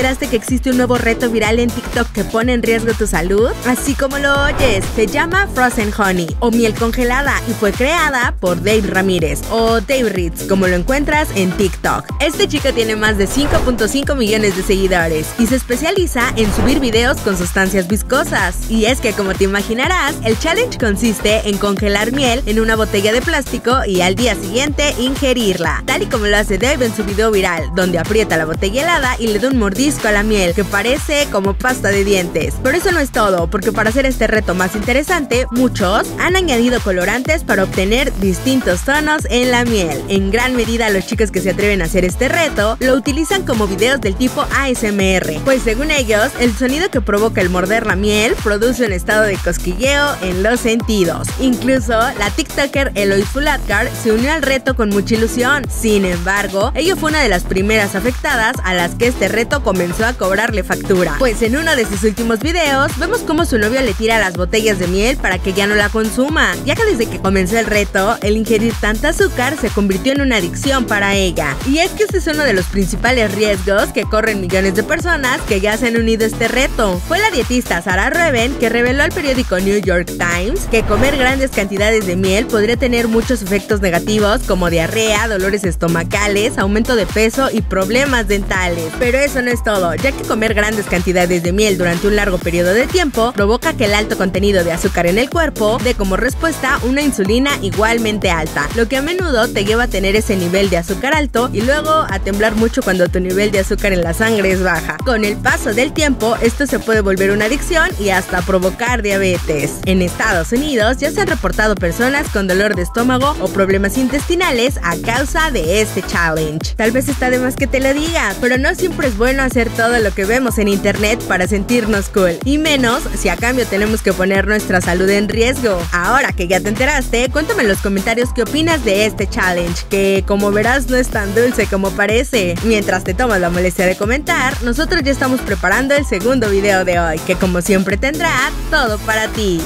enteraste que existe un nuevo reto viral en TikTok que pone en riesgo tu salud? Así como lo oyes, se llama Frozen Honey o miel congelada y fue creada por Dave Ramírez o Dave Ritz, como lo encuentras en TikTok. Este chico tiene más de 5.5 millones de seguidores y se especializa en subir videos con sustancias viscosas. Y es que como te imaginarás, el challenge consiste en congelar miel en una botella de plástico y al día siguiente ingerirla, tal y como lo hace Dave en su video viral, donde aprieta la botella helada y le da un mordisco a la miel que parece como pasta de dientes. Pero eso no es todo, porque para hacer este reto más interesante, muchos han añadido colorantes para obtener distintos tonos en la miel. En gran medida los chicos que se atreven a hacer este reto lo utilizan como videos del tipo ASMR, pues según ellos, el sonido que provoca el morder la miel produce un estado de cosquilleo en los sentidos. Incluso la TikToker Eloy Fulatkar se unió al reto con mucha ilusión. Sin embargo, ella fue una de las primeras afectadas a las que este reto comenzó a cobrarle factura. Pues en uno de sus últimos videos vemos cómo su novio le tira las botellas de miel para que ya no la consuma, ya que desde que comenzó el reto, el ingerir tanta azúcar se convirtió en una adicción para ella. Y es que este es uno de los principales riesgos que corren millones de personas que ya se han unido a este reto. Fue la dietista Sarah Reven que reveló al periódico New York Times que comer grandes cantidades de miel podría tener muchos efectos negativos como diarrea, dolores estomacales, aumento de peso y problemas dentales. Pero eso no es todo, ya que comer grandes cantidades de miel durante un largo periodo de tiempo provoca que el alto contenido de azúcar en el cuerpo dé como respuesta una insulina igualmente alta, lo que a menudo te lleva a tener ese nivel de azúcar alto y luego a temblar mucho cuando tu nivel de azúcar en la sangre es baja. Con el paso del tiempo, esto se puede volver una adicción y hasta provocar diabetes. En Estados Unidos ya se han reportado personas con dolor de estómago o problemas intestinales a causa de este challenge. Tal vez está de más que te lo diga, pero no siempre es bueno hacer todo lo que vemos en internet para sentirnos cool, y menos si a cambio tenemos que poner nuestra salud en riesgo. Ahora que ya te enteraste, cuéntame en los comentarios qué opinas de este challenge, que como verás no es tan dulce como parece. Mientras te tomas la molestia de comentar, nosotros ya estamos preparando el segundo video de hoy, que como siempre tendrá todo para ti.